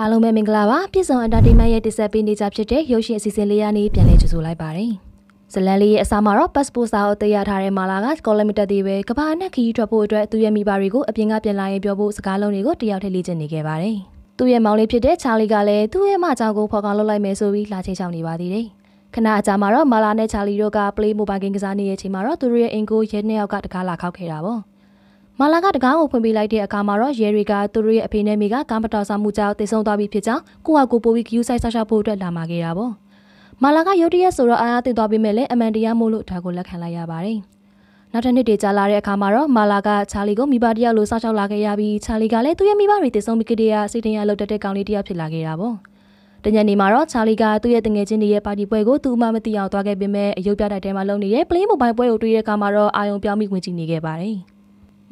အားလုံးပဲမင်္ဂလာပါပြည်စုံ entertainment ရဲ့တင်ဆက်ပေးနေကြဖြစ်တဲ့ရုပ်ရှင်အစီအစဉ်လေးရနေပြန်လည်ကြိုဆိုလိုက်ပါတယ်ဇလန်လေးရဲ့အစားမှာတော့ passport စာအုပ်တရားထားတဲ့မာလာကကောလမီတက်သေးပဲကဘာနဲ့ခီးထွက်ဖို့အတွက်သူ့ရဲ့မိဘတွေကိုအပြင်ကပြန်လာရင်ပြောဖို့စကားလုံးတွေကိုတယောက်ထည့်လေ့ကျင့်နေခဲ့ပါတယ်သူ့ရဲ့မောင်လေးဖြစ်တဲ့ချာလီကလည်းသူ့ရဲ့မအကြောင်းကိုဖော်ကောင်လုပ်လိုက်မယ်ဆိုပြီးလာချင်းချောင်းနေပါသေးတယ်ခဏအကြာမှာတော့မာလာနဲ့ချာလီတို့က play mobile game ကစားနေတဲ့အချိန်မှာတော့သူတို့ရဲ့အင်ကိုရဲနှစ်ယောက်ကတကားလာခောက်ခဲ့တာပေါ့ မာလာကတကားကိုဖွင့်ပေးလိုက်တဲ့အခါမှာတော့ရဲတွေကသူတို့ရဲ့အဖေနဲ့မိကကားမတော်ဆမှုကြောင့်တည်ဆုံသွားပြီဖြစ်ကြောင်းကိုကကိုပိုးပြီးဂယူဆိုင်ဆောက်ရှောက်ဖို့အတွက်လာမှာခဲ့တာပေါ့မာလာကရုတ်တရက်ဆိုတော့အားအားသိသွားပြီးမဲ့လည်းအမှန်တရားမို့လို့ဒါကိုလက်ခံလိုက်ရပါတယ်နောက်တစ်နှစ်တည်းကြာလာတဲ့အခါမှာတော့မာလာကချာလီကိုမိဘတယောက်လိုဆောက်ရှောက်လာခဲ့ရပြီးချာလီကလည်းသူ့ရဲ့မိဘတွေတည်ဆုံပြီးကြတဲ့စိတ်တင်ရလောက်တဲ့ကောင်လေးတယောက်ဖြစ်လာခဲ့တာပေါ့တညနေမှာတော့ချာလီကသူ့ရဲ့တငယ်ချင်းတွေရဲ့ပါတီပွဲကိုသူ့အမမသိအောင်သွားခဲ့ပေမဲ့အယုတ်ပြတိုက်ထဲမှာလုံနေတဲ့ play mobile ပွဲကိုတွေ့တဲ့အခါမှာတော့အာယုံပြောင်းပြီးဝင်ကြည့်နေခဲ့ပါတယ်။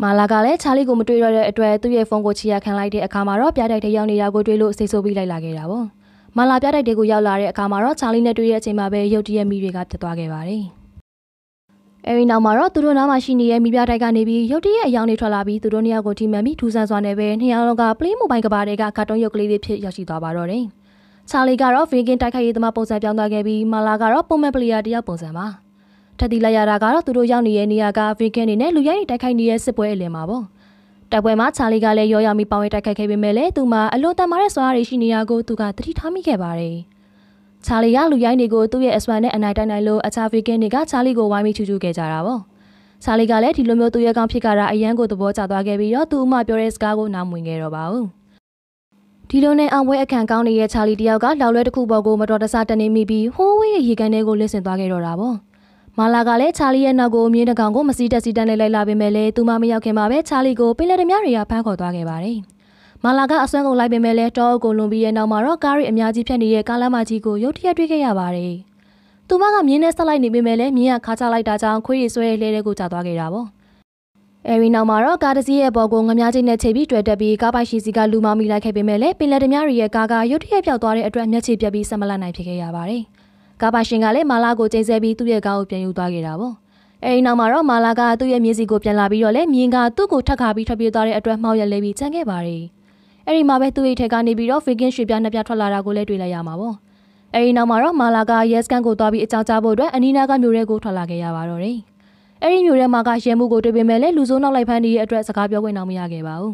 မာလာကလည်းချာလီကိုမတွေ့တော့တဲ့အတွက်သူ့ရဲ့ဖုန်းကိုချီရခံလိုက်တဲ့အခါမှာတော့ပြတိုက်ထဲရောက်နေတာကိုတွေ့လို့စိတ်ဆိုးပြီးလိုက်လာခဲ့တာပေါ့။မာလာပြတိုက်တွေကိုရောက်လာတဲ့အခါမှာတော့ချာလီနဲ့တွေ့တဲ့အချိန်မှာပဲရုတ်တရက်မိတွေကဖြစ်သွားခဲ့ပါတယ်။အဲဒီနောက်မှာတော့သူတို့နားမှာရှိနေတဲ့မိပြတိုက်ကနေပြီးရုတ်တရက်အယောင်တွေထွက်လာပြီးသူတို့နှစ်ယောက်ကိုထိမှန်ပြီးထူဆန်းစွာနဲ့ပဲနှစ်ယောက်လုံးက play mobile ကဘာတွေကကာတွန်းရုပ်ကလေးတွေဖြစ်ရောက်ရှိသွားပါတော့တယ်။ချာလီကတော့ vegan တိုက်ခိုက်ရေးသမားပုံစံပြောင်းသွားခဲ့ပြီးမာလာကတော့ပုံမှန် player တယောက်ပုံစံပါ။ ထပ်တီလိုက်ရတာကတော့သူတို့ရောက်နေတဲ့နေရာကဗီကန်နေနဲ့လူရိုင်းတိုက်ခိုက်နေတဲ့စစ်ပွဲအလင်မှာပေါ့တိုက်ပွဲမှာချာလီကလည်းရောရမီပေါင်းရတိုက်ခိုက်ခဲ့ပေမဲ့လည်းသူမှအလွန်တန်မာတဲ့စွာရရှိနေရကိုသူကသတိထားမိခဲ့ပါတယ်ချာလီကလူရိုင်းတွေကိုသူ့ရဲ့အစွမ်းနဲ့အနိုင်တိုက်နိုင်လို့အခြားဗီကန်တွေကချာလီကိုဝိုင်းပြီးချူချူခဲ့ကြတာပေါ့ချာလီကလည်းဒီလိုမျိုးသူ့ရဲ့ကောင်းဖြစ်ကြတာအရန်ကိုသဘောကျသွားခဲ့ပြီးတော့သူ့အမပြောတဲ့စကားကိုနားမဝင်ခဲ့တော့ပါဘူးဒီလိုနဲ့အောင်ပွဲအခန့်ကောင်းနေတဲ့ချာလီတယောက်ကလောက်လွဲတစ်ခုပေါ်ကိုမတော်တဆတက်နေမိပြီးဟိုးဝေးရဲ့ရေကန်တွေကိုလစ်ဆင်သွားခဲ့တော့တာပေါ့ မာလာကလည်းချာလီရဲ့နောက်ကိုမြင်းတကောင်ကိုမစီးတက်စီးတန်းနဲ့လိုက်လာပေမဲ့လည်းသူမမရောက်ခင်မှာပဲချာလီကိုပင်လယ်ဓမြတွေကဖမ်းခေါ်သွားခဲ့ပါတယ်။မာလာကအစွမ်းကုန်လိုက်ပေမဲ့လည်းတောအုပ်ကိုလွန်ပြီးရဲ့နောက်မှာတော့ကားရီအများကြီးဖြတ်နေတဲ့ကားလမ်းမကြီးကိုရုတ်တရက်တွေ့ခဲ့ရပါတယ်။သူမကမြင်းနဲ့ဆက်လိုက်နေပေမဲ့လည်းမြင်းကခါချလိုက်တာကြောင့်ခွေးရီဆွဲရဲလဲတဲ့ကိုကျသွားခဲ့တာပေါ့။အဲဒီနောက်မှာတော့ကားတစ်စီးရဲ့ပေါ်ကိုငမြချင်းနဲ့ချိန်ပြီးတွေ့တက်ပြီးကားပိုက်ရှိစီကလူမမိလိုက်ခဲ့ပေမဲ့လည်းပင်လယ်ဓမြတွေရဲ့ကားကရုတ်တရက်ပြောက်သွားတဲ့အတွက်မျက်ခြေပြက်ပြီးဆက်မလတ်နိုင်ဖြစ်ခဲ့ရပါတယ်။ ကာပါရှင်ကလည်းမာလာကိုချိန်ဆပြီးသူ့ရဲ့ကားကိုပြန်ယူသွားခဲ့တာပေါ့အဲဒီနောက်မှာတော့မာလာကသူ့ရဲ့မျက်စိကိုပြန်လာပြီးတော့လည်းမြင်းကသူ့ကိုထပ်ခါပြီးထွက်ပြေးသွားတဲ့အတွက်မှောက်ရက်လဲပြီးချန်ခဲ့ပါတယ်အဲဒီမှာပဲသူ့ရဲ့ထက်ကနေပြီးတော့ဖေကင်းရွှေပြားနှစ်ပြားထွက်လာတာကိုလည်းတွေ့လိုက်ရမှာပေါ့အဲဒီနောက်မှာတော့မာလာကရက်စကန်ကိုသွားပြီးအကြောင်းကြားဖို့အတွက်အနီးနားကမြို့ရဲကိုထွက်လာခဲ့ရပါတော့တယ်အဲဒီမြို့ရဲမှာကရဲမှုကိုတွေ့ပေမဲ့လည်းလူစိုးနောက်လိုက်ဖမ်းနေတဲ့အတွက်စကားပြောခွင့်တော့မရခဲ့ပါဘူး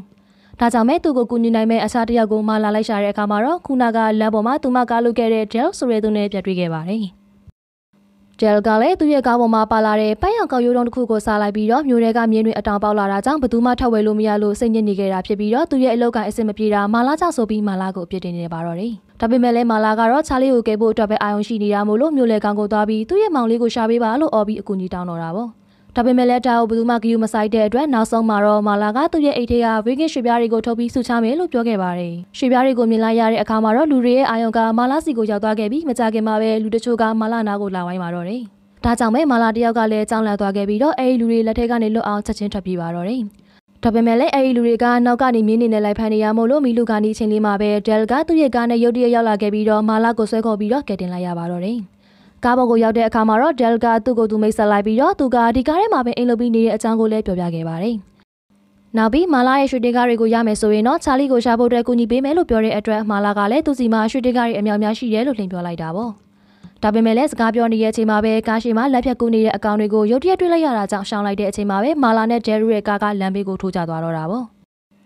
ဒါကြောင့်မဲသူ့ကိုကူညီနိုင်မဲ့အခြားတစ်ယောက်ကိုမှလာလိုက်ရှာတဲ့အခါမှာတော့ခုနကလမ်းပေါ်မှာသူမကားလုပ်ခဲ့တဲ့ Del ဆိုတဲ့သူနဲ့ပြတ်တွေ့ခဲ့ပါတယ်။ Del ကလည်းသူ့ရဲ့ကားပေါ်မှာပါလာတဲ့ပန်းရောင်ကောက်ရိုးတုံးတစ်ခုကိုစားလိုက်ပြီးတော့မျိုးတွေကမြင်းတွေအတောင်ပေါက်လာတာကြောင့်ဘသူမှထောက်ဝဲလို့မရလို့စိတ်ညစ်နေခဲ့တာဖြစ်ပြီးတော့သူ့ရဲ့အလုပ်ကအစ်စ်မပြေတာမာလာကြောင့်ဆိုပြီးမာလာကိုအပြစ်တင်နေပါတော့တယ်။ဒါပေမဲ့လည်းမာလာကတော့ချာလီကိုကဲဖို့အတွက်ပဲအာရုံရှိနေတာမို့လို့မျိုးလေကောင်ကိုသွားပြီးသူ့ရဲ့မောင်လေးကိုရှာပေးပါလို့အော်ပြီးအကူအညီတောင်းတော့တာပေါ့။ ဒါပေမဲ့လည်းဒါကိုဘယ်သူမှဂယူမဆိုင်တဲ့အတွက်နောက်ဆုံးမှာတော့မာလာကသူ့ရဲ့အိတ်ထဲကဗီဂင်ရွှေပြားတွေကိုထုတ်ပြီးစုချမယ်လို့ပြောခဲ့ပါတယ်။ရွှေပြားတွေကိုမြင်လိုက်ရတဲ့အခါမှာတော့လူတွေရဲ့အာယုံကမာလာစီကိုရောက်သွားခဲ့ပြီးမကြခင်မှာပဲလူတချို့ကမာလာနာကိုလာဝိုင်းပါတော့တယ်။ဒါကြောင့်ပဲမာလာတယောက်ကလည်းကြောင်းလန့်သွားခဲ့ပြီးတော့အဲဒီလူတွေလက်ထက်ကနေလွတ်အောင်ချက်ချင်းထွက်ပြေးပါတော့တယ်။ဒါပေမဲ့လည်းအဲဒီလူတွေကနောက်ကနေမြင်းနေနဲ့လိုက်ဖမ်းနေရမို့လို့မီလူကနေအချိန်လေးမှာပဲဒဲလ်ကသူ့ရဲ့ကားနဲ့ရုတ်တရက်ရောက်လာခဲ့ပြီးတော့မာလာကိုဆွဲခေါ်ပြီးတော့ကယ်တင်လိုက်ရပါတော့တယ်။ ကားပေါ်ကိုရောက်တဲ့အခါမှာတော့ဒဲလ်ကသူ့ကိုသူမိတ်ဆက်လိုက်ပြီးတော့သူကဒီကားထဲမှာပဲအိမ်လုပ်ပြီးနေတဲ့အကြောင်းကိုလည်းပြောပြခဲ့ပါတယ်။နောက်ပြီးမာလာရဲ့ရွှေတင်ကားတွေကိုရမယ်ဆိုရင်တော့ချာလီကိုရှာဖို့အတွက်ကူညီပေးမယ်လို့ပြောတဲ့အတွက်မာလာကလည်းသူစီမှာရွှေတင်ကားတွေအများများရှိတယ်လို့လှိမ်ပြောလိုက်တာပေါ့။ဒါပေမဲ့လည်းစကားပြောနေတဲ့အချိန်မှာပဲကားရှိမှာလက်ဖြတ်ကူနေတဲ့အကောင်တွေကိုရုတ်တရက်တွေ့လိုက်ရတာကြောင့်ရှောင်လိုက်တဲ့အချိန်မှာပဲမာလာနဲ့ဒဲရူရဲ့ကားကလမ်းဘေးကိုထိုးကျသွားတော့တာပေါ့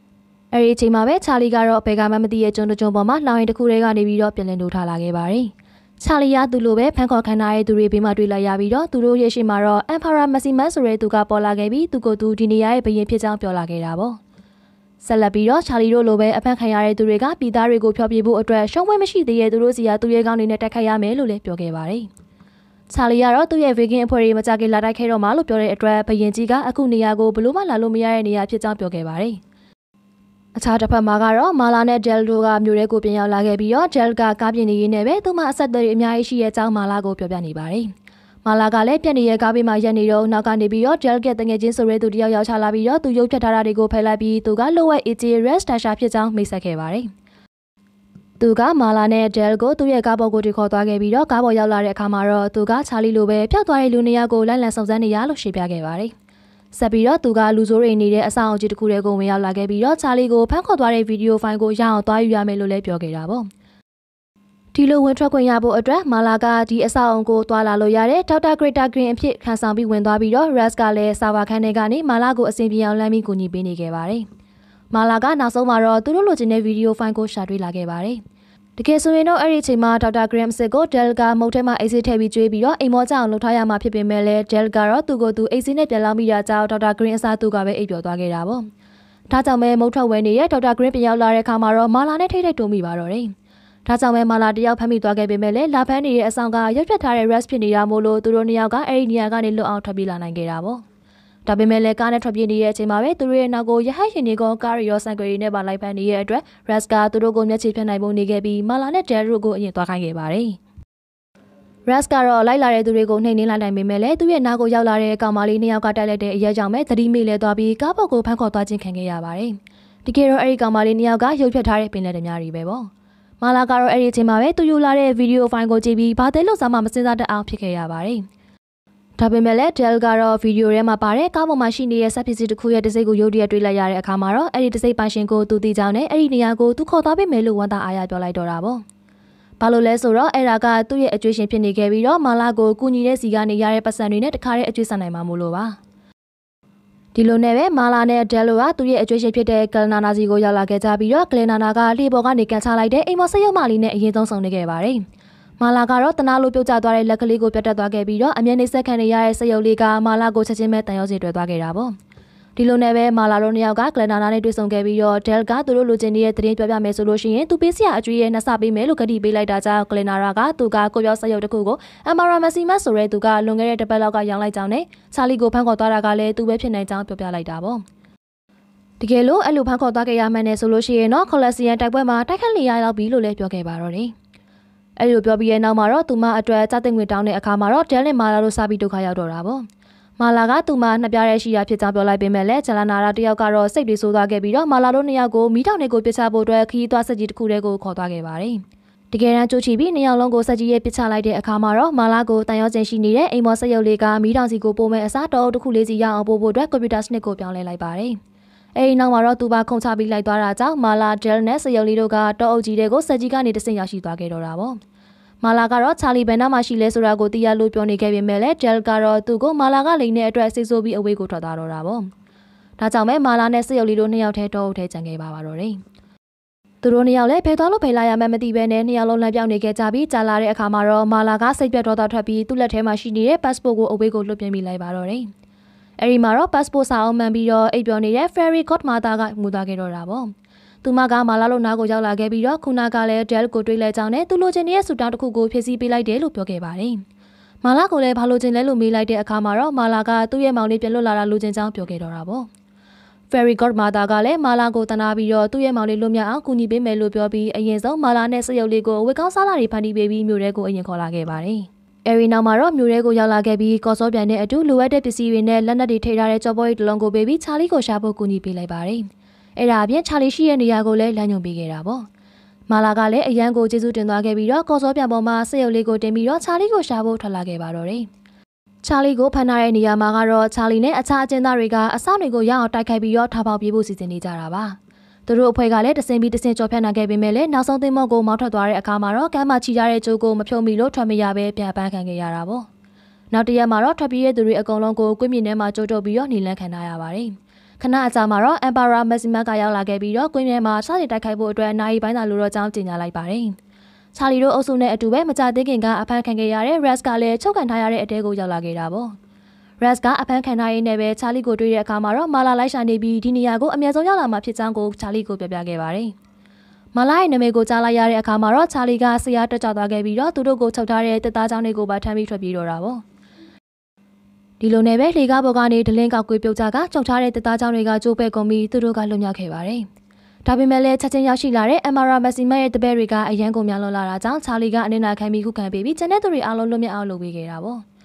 ။အဲဒီအချိန်မှာပဲချာလီကတော့ဘယ်ကမှမသိတဲ့ကျွန်းတကျွန်းပေါ်မှာလောင်ရင်တစ်ခုတည်းကနေပြီးတော့ပြင်လင်းထိုးထားလာခဲ့ပါတယ်။ ချာလီယာသူလိုပဲဖန်ခေါ်ခံထားတဲ့သူတွေဘေးမှာတွေ့လိုက်ရပြီးတော့သူတို့ရဲ့ရှိမှာတော့ Emperor Maximus ဆိုတဲ့သူကပေါ်လာခဲ့ပြီးသူကိုသူဒီနေရာရဲ့ဘရင်ဖြစ်ကြောင်းပြောလာခဲ့တာပေါ့ဆက်လက်ပြီးတော့ချာလီတို့လိုပဲအဖက်ခံရတဲ့သူတွေကပြည်သားတွေကိုဖျော်ပြဖို့အတွက်ရှုံးဝဲမရှိသေးတဲ့သူတို့စီကသူရဲကောင်းတွေနဲ့တိုက်ခိုက်ရမယ်လို့လည်းပြောခဲ့ပါတယ်ချာလီကတော့သူ့ရဲ့ဗီဂင်အဖွဲ့တွေမကြခင်လာတိုက်ခဲ့တော့မှလို့ပြောတဲ့အတွက်ဘရင်ကြီးကအခုနေရာကိုဘလို့မှလာလို့မရတဲ့နေရာဖြစ်ကြောင်းပြောခဲ့ပါတယ် အခြားတစ်ဖက်မှာကတော့မာလာနဲ့ဒဲလ်တို့ကမြို့ရဲကိုပြန်ရောက်လာခဲ့ပြီးတော့ဒဲလ်ကကားပြင်းနေရင်းနဲ့ပဲသူမအဆက်အသွယ်အများကြီးရှိရဲ့အကြောင်းမာလာကိုပြောပြနေပါတယ်။မာလာကလည်းပြက်နေတဲ့ကားဘေးမှာရက်နေတော့နောက်ကနေပြီးတော့ဒဲလ်ကတငယ်ချင်းဆိုရဲသူတယောက်ရောက်ချလာပြီးတော့သူရုပ်ဖြတ်ထားတာတွေကိုဖယ်လိုက်ပြီးသူကလိုဝက် AJ Rest Tasha ဖြစ်ကြောင်းမိတ်ဆက်ခဲ့ပါတယ်။သူကမာလာနဲ့ဒဲလ်ကိုသူ့ရဲ့ကားပေါ်ကိုတခေါ်သွားခဲ့ပြီးတော့ကားပေါ်ရောက်လာတဲ့အခါမှာတော့သူကချာလီလိုပဲဖျောက်သွားတဲ့လူနှစ်ယောက်ကိုလိုက်လံစုံစမ်းနေရလို့ရှင်းပြခဲ့ပါတယ်။ ဆက်ပြီးတော့သူကလူဆိုးတွေနေတဲ့အဆောင်အုပ်ကြီးတစ်ခုတည်းကိုဝင်ရောက်လာခဲ့ပြီးတော့ချာလီကိုဖမ်းခေါ်သွားတဲ့ဗီဒီယိုဖိုင်ကိုရအောင်သွားယူရမယ်လို့လည်းပြောခဲ့တာပေါ့ဒီလိုဝင်ထွက်ခွင့်ရဖို့အတွက်မာလာကဒီအဆောက်အုံကိုတွာလာလို့ရတဲ့ဒေါက်တာဂရစ်တာဂရင်အဖြစ်ခံဆောင်ပြီးဝင်သွားပြီးတော့ Ras ကလည်းဆာဗာခန်းထဲကနေမာလာကိုအစဉ်ပြေအောင်လမ်းပြီးကူညီပေးနေခဲ့ပါတယ်။မာလာကနောက်ဆုံးမှာတော့သူတို့လိုချင်တဲ့ဗီဒီယိုဖိုင်ကိုရှာတွေ့လာခဲ့ပါတယ်။ တကယ်ဆိုရင်တော့အဲ့ဒီအချိန်မှာဒေါက်တာဂရမ်စစ်ကိုဒဲလ်ကမုတ်ထဲမှာအိတ်စစ်ထည့်ပြီးကျွေးပြီးတော့အိမ်မောကြအောင်လှုပ်ထားရမှာဖြစ်ပေမဲ့လည်းဒဲလ်ကတော့သူ့ကိုသူအိတ်စစ်နဲ့ပြန်လောင်းပြီးတာကြောင့်ဒေါက်တာဂရင်းအစားသူကပဲအိပ်ပျော်သွားခဲ့တာပေါ့။ဒါကြောင့်ပဲမုတ်ထွက်ဝဲနေတဲ့ဒေါက်တာဂရင်းပြန်ရောက်လာတဲ့အခါမှာတော့မာလာနဲ့ထိတ်ထိတ်တုံးမိပါတော့တယ်။ဒါကြောင့်ပဲမာလာတယောက်ဖမ်းမိသွားခဲ့ပေမဲ့လည်းလာဖမ်းနေတဲ့အဆောင်ကရွက်ဖြတ်ထားတဲ့ rest ဖြစ်နေတာမို့လို့သူတို့နှစ်ယောက်ကအဲ့ဒီနေရာကနေလွတ်အောင်ထွက်ပြေးလာနိုင်ခဲ့တာပေါ့ ဒါပေမဲ့လည်းကားနဲ့ထွက်ပြေးနေတဲ့အချိန်မှာပဲသူတို့ရဲ့နောက်ကိုရဟတ်ရှင်တွေကကားရောဆိုင်ကရီနဲ့ပါလိုက်ဖမ်းနေတဲ့အတွက် Ras ကသူတို့ကိုမျက်ခြေဖြတ်နိုင်ဖို့နေခဲ့ပြီးမာလာနဲ့ Daryl ကိုအရင်သွားခိုင်းခဲ့ပါတယ်။ Ras ကတော့လိုက်လာတဲ့သူတွေကိုနှိမ်နှင်းလိုက်နိုင်ပေမဲ့လည်းသူ့ရဲ့နားကိုရောက်လာတဲ့ကောင်မလေးနှစ်ယောက်ကတိုက်လိုက်တဲ့အရေးကြောင့်ပဲသတိမေ့လဲသွားပြီးကားပေါ်ကိုဖမ်းခေါ်သွားခြင်းခံခဲ့ရပါတယ်။တကယ်တော့အဲ့ဒီကောင်မလေးနှစ်ယောက်ကရုပ်ဖြတ်ထားတဲ့ပင်လယ်ဓမြတွေပဲပေါ့။မာလာကတော့အဲ့ဒီအချိန်မှာပဲသူယူလာတဲ့ဗီဒီယိုဖိုင်ကိုကြည့်ပြီးဘာတဲလို့စားမှမစင်စားတတ်အောင်ဖြစ်ခဲ့ရပါတယ်။ ဒါပေမဲ့လည်း Dell ကတော့ဗီဒီယိုထဲမှာပါတဲ့ကားပေါ်မှာရှိနေတဲ့စက်ပစ္စည်းတစ်ခုရဲ့တစိမ့်ကိုရုတ်တရက်တွေ့လိုက်ရတဲ့အခါမှာတော့အဲ့ဒီတစိမ့်ပိုင်ရှင်ကိုသူသိကြောင်းနဲ့အဲ့ဒီနေရာကိုသူခေါ်သွားပေးမယ်လို့ဝန်တာအားရပြောလိုက်တော့တာပေါ့။ဘာလို့လဲဆိုတော့အဲ့ဒါကသူ့ရဲ့အကျွေးရှင်ဖြစ်နေခဲ့ပြီးတော့မာလာကိုကူညီတဲ့စီကနေရတဲ့ပတ်စံတွေနဲ့တခါတည်းအကျွေးဆန်နိုင်မှာမို့လို့ပါ။ဒီလိုနဲ့ပဲမာလာနဲ့ဒဲလိုကသူ့ရဲ့အကျွေးရှိဖြစ်တဲ့ကလနာနာစီကိုရောက်လာခဲ့ကြပြီးတော့ကလနာနာကလှေပေါ်ကနေကန်ချလိုက်တဲ့အိမ်မဆက်ရုံမလေးနဲ့အရင်ဆုံးဆောင်နေခဲ့ပါတယ်။ မာလာကတော့တနာလိုပြုတ်ကျသွားတဲ့လက်ကလေးကိုပြတ်တက်သွားခဲ့ပြီးတော့အမျက်နှိစက်ခံနေရတဲ့စရုပ်လေးကမာလာကိုချက်ချင်းပဲတန်ရုံးစီတွေ့သွားခဲ့တာပေါ့။ဒီလိုနဲ့ပဲမာလာတို့နှစ်ယောက်ကကလန်နာနာနဲ့တွေ့ဆုံခဲ့ပြီးတော့ဒဲလ်ကသူတို့လိုချင်နေတဲ့သတင်းပြောပြမယ်ဆိုလို့ရှိရင်သူပေးစရာအကျွေးရဲ့နှစ်ဆပေးမယ်လို့ကတိပေးလိုက်တာကြောင့်ကလန်နာရာကသူကကိုပြောစရုပ်တစ်ခုကိုအမာရာမစီမတ်ဆိုတဲ့သူကလွန်ခဲ့တဲ့တစ်ပတ်လောက်ကရောင်းလိုက်ကြောင်းနဲ့ချာလီကိုဖမ်းခေါ်သွားတာကလည်းသူပဲဖြစ်နိုင်ကြောင်းပြောပြလိုက်တာပေါ့တကယ်လို့အဲ့လိုဖမ်းခေါ်သွားခဲ့ရမှန်းနဲ့ဆိုလို့ရှိရင်တော့ကော်လက်စီယန်တိုက်ပွဲမှာတိုက်ခတ်လေရရောက်ပြီလို့လည်းပြောခဲ့ပါတော့တယ်။ အဲ့လိုပြောပြီးရဲ့နောက်မှာတော့သူမအတွက်စတဲ့ငွေတောင်းတဲ့အခါမှာတော့ဒဲလင်မာလာတို့စပြီးဒုက္ခရောက်တော့တာပေါ့။မာလာကသူ့မှာနှစ်ပြားရဲရှိရာဖြစ်ကြောင်းပြောလိုက်ပေမဲ့လည်းဂျလနာရာတယောက်ကတော့စိတ်တွေဆိုးသွားခဲ့ပြီးတော့မာလာတို့နှစ်ယောက်ကိုမိထောင်တွေကိုပြစ်ချဖို့အတွက်ခရီးသွားဆက်ကြီးတစ်ခုတည်းကိုခေါ်သွားခဲ့ပါတယ်။တကယ်တမ်းကြိုးချီပြီးနှစ်ယောက်လုံးကိုဆက်ကြီးရဲ့ပြစ်ချလိုက်တဲ့အခါမှာတော့မာလာကိုတန်ရောကျင်ရှိနေတဲ့အိမ်မော်ဆက်ရုပ်လေးကမိထောင်စီကိုပို့မဲ့အစားတော်တစ်ခုလေးစီရအောင်ပို့ဖို့အတွက်ကွန်ပျူတာစနစ်ကိုပြောင်းလဲလိုက်ပါတယ်။ အဲဒီနောက်မှာတော့သူပါခုံချပြီးလိုက်သွားတာကြောင့်မာလာဒဲလ်နဲ့စရုပ်လေးတို့ကတောအုပ်ကြီးတွေကိုဆက်ကြီးကနေတဆင့်ရောက်ရှိသွားခဲ့တော့တာပေါ့။မာလာကတော့ချာလီဘန်နာမှာရှိလဲဆိုတာကိုသိရလို့ပြောနေခဲ့ပေမဲ့လည်းဒဲလ်ကတော့သူ့ကိုမာလာကလိန်တဲ့အတွက်စိတ်ဆိုးပြီးအဝေးကိုထွက်သွားတော့တာပေါ့။ဒါကြောင့်ပဲမာလာနဲ့စစ်ရုပ်လီတို့နှစ်ယောက်ထဲတော့အုပ်ထဲကြံခဲ့ပါပါတော့တယ်။သူတို့နှစ်ယောက်လည်းဖယ်သွားလို့ဖယ်လာရမှမသိဘဲနဲ့နှစ်ယောက်လုံးလမ်းပြောင်းနေခဲ့ကြပြီးကြာလာတဲ့အခါမှာတော့မာလာကစိတ်ပြတ်တော့တာထွက်ပြီးသူ့လက်ထဲမှာရှိနေတဲ့ passport ကိုအဝေးကိုလွှတ်ပြမိလိုက်ပါတော့တယ်။ အဲဒီမှာတော့ passport စာအုပ်မှန်ပြီးတော့အိပ်ပျော်နေတဲ့ ferry godmother ကငူသွားခဲ့တော့တာပေါ့။သူမကမာလာလို့နားကိုရောက်လာခဲ့ပြီးတော့ခုနကလည်းဒဲလ်ကိုတွေးလိုက်ကြောင်းနဲ့သူလိုချင်တဲ့ဆူတောင်းတစ်ခုကိုဖြည့်ဆည်းပေးလိုက်တယ်လို့ပြောခဲ့ပါတယ်။မာလာကိုလည်းဘာလိုချင်လဲလို့မေးလိုက်တဲ့အခါမှာတော့မာလာကသူ့ရဲ့မောင်လေးပြန်လွတ်လာတာလိုချင်ကြောင်းပြောခဲ့တော့တာပေါ့။ Fairy Godmother ကလည်းမာလာကိုတနာပြီးတော့သူ့ရဲ့မောင်လေးလွတ်မြောက်အောင်ကူညီပေးမယ်လို့ပြောပြီးအရင်ဆုံးမာလာနဲ့စရုပ်လေးကိုဝေကောင်းစားလာတွေဖန်တီးပေးပြီးမြို့ထဲကိုအရင်ခေါ်လာခဲ့ပါတယ်။ အဲဒီနောက်မှာတော့မြို့ရဲကိုရောက်လာခဲ့ပြီးကော်စောပြန်တဲ့အတူလိုအပ်တဲ့ပစ္စည်းတွေနဲ့လက်နက်တွေထိထားတဲ့ကြော်ပေါ်ရီတလုံးကိုပေးပြီးချာလီကိုရှာဖို့ကူညီပေးလိုက်ပါတယ်။အဲ့ဒါအပြင်ချာလီရှိရဲ့နေရာကိုလည်းလမ်းညွှန်ပေးခဲ့တာပေါ့မာလာကလည်းအရန်ကိုကျေးဇူးတင်သွားခဲ့ပြီးတော့ကော်စောပြန်ပေါ်မှာစက်ရုပ်လေးကိုတင်ပြီးတော့ချာလီကိုရှာဖို့ထွက်လာခဲ့ပါတော့တယ်ချာလီကိုဖမ်းထားတဲ့နေရာမှာကတော့ချာလီနဲ့အခြားအကျဉ်းသားတွေကအဆောင်တွေကိုရအောင်တိုက်ခိုက်ပြီးတော့ထားပေါက်ပြေးဖို့စီစဉ်နေကြတာပါ သူတို့အဖွဲ့ကလည်းတစင်ပြီးတစင်ကြော်ဖြတ်နိုင်ခဲ့ပေမဲ့လည်းနောက်ဆုံးသင်းမော့ကိုမောင်းထွက်သွားတဲ့အခါမှာတော့ကမ်းမှာချီကြတဲ့ကြိုးကိုမဖြုံမိလို့ထွက်မရပဲပြန်ပန်းခံခဲ့ရတာပေါ့နောက်တရက်မှာတော့ထွက်ပြေးတဲ့သူတွေအကုန်လုံးကိုကွင်းမြင့်ထဲမှာကြိုးတုပ်ပြီးတော့နေလန်းခံထားရပါတယ်ခဏအကြာမှာတော့ Emperor Maxima ကရောက်လာခဲ့ပြီးတော့ကွင်းမြဲမှာစတင်တိုက်ခိုက်ဖို့အတွက်နိုင်ပိုင်းသာလိုတော့ကြောင်းကြေညာလိုက်ပါတယ်။ချာလီတို့အုပ်စုနဲ့အတူပဲမကြသေးခင်ကအဖမ်းခံခဲ့ရတဲ့ Ras ကလည်းချုပ်ကန်ထားရတဲ့အတဲကိုရောက်လာခဲ့တာပေါ့။ Ras ကအဖမ်းခံထားရင်းနဲ့ပဲချာလီကိုတွေ့တဲ့အခါမှာတော့မာလာလိုက်ရှာနေပြီးဒီနေရာကိုအမြဲဆုံးရောက်လာမှဖြစ်ကြောင်းကိုချာလီကိုပြောပြခဲ့ပါတယ်။မာလာရဲ့နာမည်ကိုကြားလိုက်ရတဲ့အခါမှာတော့ချာလီကဆရာတက်ကြသွားခဲ့ပြီးတော့သူတို့ကိုချုပ်ထားတဲ့တက်သားချောင်းတွေကိုပါထမ်းပြီးထွက်ပြေးတော့တာပေါ့။ဒီလိုနဲ့ပဲလေကားပေါ်ကနေဒလင်းကောက်ကွေးပြုတ်ကြကကြုံထားတဲ့တသားချောင်းတွေကကျိုးပဲ့ကုန်ပြီးသူတို့ကလွတ်မြောက်ခဲ့ပါတယ်။ဒါပေမဲ့လည်းချက်ချင်းရောက်ရှိလာတဲ့ Amara Maxima ရဲ့တပည့်တွေကအရန်ကုန်များလွန်လာတာကြောင့်ချာလီကအနစ်နာခံပြီးခုခံပေးပြီးကျန်တဲ့သူတွေအားလုံးလွတ်မြောက်အောင်လုပ်ပေးခဲ့တာပေါ့။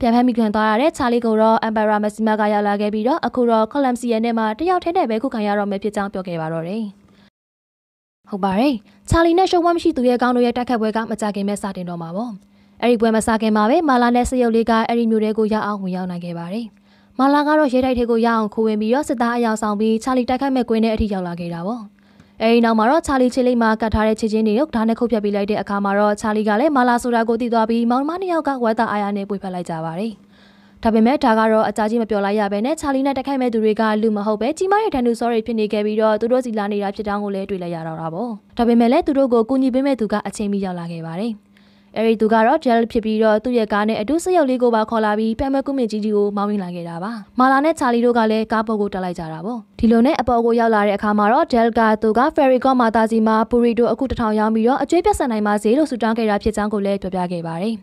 ပြန်ဖမ်းမိခံသွားရတဲ့ချာလီကိုတော့ Amara Maxima ကရောက်လာခဲ့ပြီးတော့အခုတော့ Columbia နဲ့မှတယောက်ထဲနဲ့ပဲခုခံရတော့မယ်ဖြစ်ကြောင်းပြောခဲ့ပါတော့တယ်။ဟုတ်ပါတယ်။ချာလီနဲ့ရှုံးဝမ်းမရှိသူရဲ့ကောင်းတို့ရဲ့တိုက်ခတ်ပွဲကမကြခင်မဲ့စတင်တော့မှာပေါ့။အဲ့ဒီပွဲမစခင်မှာပဲမာလာနဲ့စရုပ်လေးကအဲ့ဒီမျိုးတွေကိုရအောင်ဝင်ရောက်နိုင်ခဲ့ပါတယ်။မမာလာကတော့ရဲတိုက်ထဲကိုရအောင်ခိုးဝင်ပြီးတော့စစ်သားအယောင်ဆောင်ပြီးချာလီတိုက်ခိုက်မဲ့ကွင်းထဲအထိရောက်လာခဲ့တာပေါ့ အဲဒီနောက်မှာတော့ချာလီချီလိမ့်မှာကတ်ထားတဲ့ချစ်ချင်းတွေကိုဓာတ်နဲ့ခုတ်ဖြတ်ပေးလိုက်တဲ့အခါမှာတော့ချာလီကလည်းမာလာဆိုတာကိုသိသွားပြီးမောင်နှမနှစ်ယောက်ကဝက်သားအာရနဲ့ပွေဖက်လိုက်ကြပါတယ်ဒါပေမဲ့ဒါကတော့အကြကြီးမပြောလိုက်ရဘဲနဲ့ချာလီနဲ့တိုက်ခိုက်မဲ့သူတွေကလူမဟုတ်ပဲကြီးမားတဲ့ဒန်နူဆောတွေဖြစ်နေခဲ့ပြီးတော့သူတို့စီလာနေတာဖြစ်တောင်းကိုလည်းတွေ့လိုက်ရတော့တာပေါ့ဒါပေမဲ့လည်းသူတို့ကိုကူညီပေးမဲ့သူကအချိန်မီရောက်လာခဲ့ပါတယ် အဲဒီသူကတော့ gel ဖြစ်ပြီးတော့သူ့ရဲ့ကားနဲ့အတူစရုပ်လေးကိုပါခေါ်လာပြီးပမ်မကုမင်ကြီးကြီးကိုမောင်းဝင်လာခဲ့တာပါမာလာနဲ့ချာလီတို့ကလည်းကားပေါ်ကိုတက်လိုက်ကြတာပေါ့ဒီလိုနဲ့အပေါ်ကိုရောက်လာတဲ့အခါမှာတော့ gel ကသူက ferry ကောမာတာစီမှာပူရီတို့အခုတထောင်ရောင်းပြီးတော့အကျွေးပြတ်ဆက်နိုင်ပါစေလို့ဆုတောင်းခဲ့တာဖြစ်ကြောင်းကိုလည်းပြောပြခဲ့ပါတယ်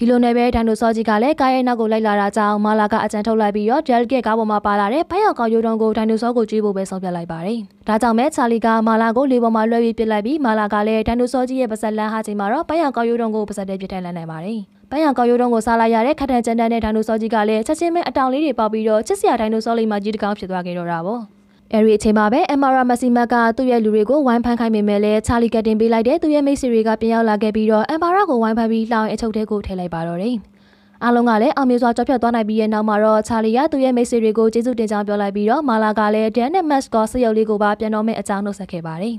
ဒီလိုနဲ့ပဲဒိုင်နိုဆောကြီးကလည်းကားရဲ့နောက်ကိုလိုက်လာတာကြောင့်မာလာကအကြံထုတ်လိုက်ပြီးတော့ gel ကကားပေါ်မှာပါလာတဲ့ဘိုင်ရောက်ကောင်ရိုးတုံးကိုဒိုင်နိုဆောကိုကြွေးဖို့ပဲဆုံးဖြတ်လိုက်ပါတယ်ဒါကြောင့်မဲချာလီကမာလာကိုလေပေါ်မှာလွှဲပြီးပစ်လိုက်ပြီးမာလာကလည်းဒိုင်နိုဆောကြီးရဲ့ပါဇက်လန်းဟာချိန်မှာတော့ဘိုင်ရောက်ကောင်ရိုးတုံးကိုပါဇက်တဲ့ပြစ်ထိုင်လိုက်နိုင်ပါတယ်ပန်းရောင်ကောက်ရိုးတုံးကိုစားလိုက်ရတဲ့ခက်ထန်ကျန်တန်းတဲ့ဒိုင်နိုဆောကြီးကလည်းချက်ချင်းပဲအတောင်လေးတွေပေါက်ပြီးတော့ချစ်စရာဒိုင်နိုဆောလေးမှကြီးတကောင်ဖြစ်သွားခဲ့တော့တာပေါ့ အဲဒီအချိန်မှာပဲအမ်မာရာမစီမတ်ကသူ့ရဲ့လူတွေကိုဝိုင်းဖန်ခိုင်းမိမယ်လဲချာလီကတင်ပေးလိုက်တဲ့သူ့ရဲ့မိတ်ဆွေတွေကပြန်ရောက်လာခဲ့ပြီးတော့အမ်မာရာကိုဝိုင်းဖန်ပြီးလှောင်အချုပ်ထဲကိုထည့်လိုက်ပါတော့တယ်အားလုံးကလည်းအောင်မြင်စွာကြောက်ဖြတ်သွားနိုင်ပြီးရဲ့နောက်မှာတော့ချာလီကသူ့ရဲ့မိတ်ဆွေတွေကိုကျေးဇူးတင်ကြောင်းပြောလိုက်ပြီးတော့မာလာကလည်းဒန်နဲ့မတ်ကောစရုပ်လေးကိုပါပြန်တော်မဲ့အကြောင်းနှုတ်ဆက်ခဲ့ပါတယ်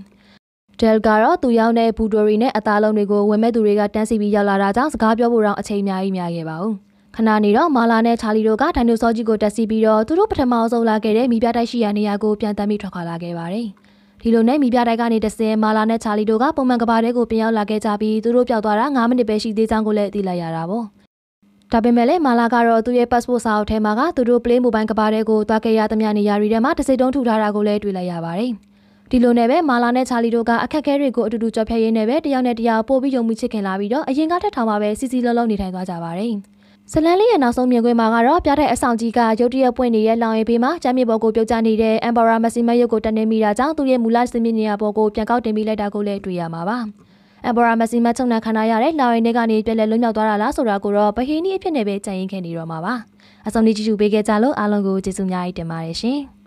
ဒယ်ကတော့သူရောက်တဲ့ဘူဒိုရီနဲ့အသားလုံးတွေကိုဝင်မဲ့သူတွေကတန်းစီပြီးရောက်လာတာကြောင့်စကားပြောဖို့တော့အချိန်အများကြီးများခဲ့ပါဘူး ခဏနေတော့မာလာနဲ့ချာလီတို့ကဒိုင်နိုဆောကြီးကိုတက်စီပြီးတော့သူတို့ပထမဆုံးလာခဲ့တဲ့မိပြတိုက်ရှိရာနေရာကိုပြန်တမ်းပြီးထွက်ခွာလာခဲ့ပါတယ်ဒီလိုနဲ့မိပြတိုက်ကနေတဆင်မာလာနဲ့ချာလီတို့ကပုံမှန်ကဘာတဲကိုပြန်ရောက်လာခဲ့ကြပြီးသူတို့ပျောက်သွားတာ9မိနစ်ပဲရှိသေးကြောင်းကိုလည်းသိလိုက်ရတာပေါ့ဒါပေမဲ့လည်းမာလာကတော့သူ့ရဲ့ passport စာအုပ်ထဲမှာကသူတို့ play mobile ကဘာတဲကိုတွားခဲ့ရသမျှနေရာတွေထဲမှာတစ်စိတ်တုံးထူထားတာကိုလည်းတွေ့လိုက်ရပါတယ်ဒီလိုနဲ့ပဲမာလာနဲ့ချာလီတို့ကအခက်အခဲတွေကိုအတူတူကြော်ဖြတ်ရင်းနဲ့ပဲတယောက်နဲ့တယောက်ပို့ပြီးယုံမှုချစ်ခင်လာပြီးတော့အရင်ကထက်ထောင်မှာပဲစီစီလုံးလုံးနေထိုင်သွားကြပါတယ် ဇလန်လေးရဲ့နောက်ဆုံးမြင်ကွင်းမှာကတော့ပြတဲ့အဆောင်ကြီးကရုတ်တရက်ပွင့်နေတဲ့လောင်ရီဘေးမှာကျမ်းမြေပေါ်ကိုပြုတ်ကျနေတဲ့အမ်ဘာရာမစီမတ်ရုပ်ကိုတက်နေမိတာကြောင့်သူ့ရဲ့မူလစင်မြင့်နေရာပေါ်ကိုပြန်ကောက်တင်ပေးလိုက်တာကိုလည်းတွေ့ရမှာပါ။အမ်ဘာရာမစီမတ်ချုံနှံခံရတဲ့လောင်ရီတွေကနေပြက်လက်လွတ်မြောက်သွားတာလားဆိုတာကိုတော့ဗဟင်းနီးအဖြစ်နဲ့ပဲကြံရင်ခဲ့နေတော့မှာပါ။အဆုံးလေးကြည့်ရှုပေးခဲ့ကြလို့အားလုံးကိုကျေးဇူးများကြီးတင်ပါတယ်ရှင်။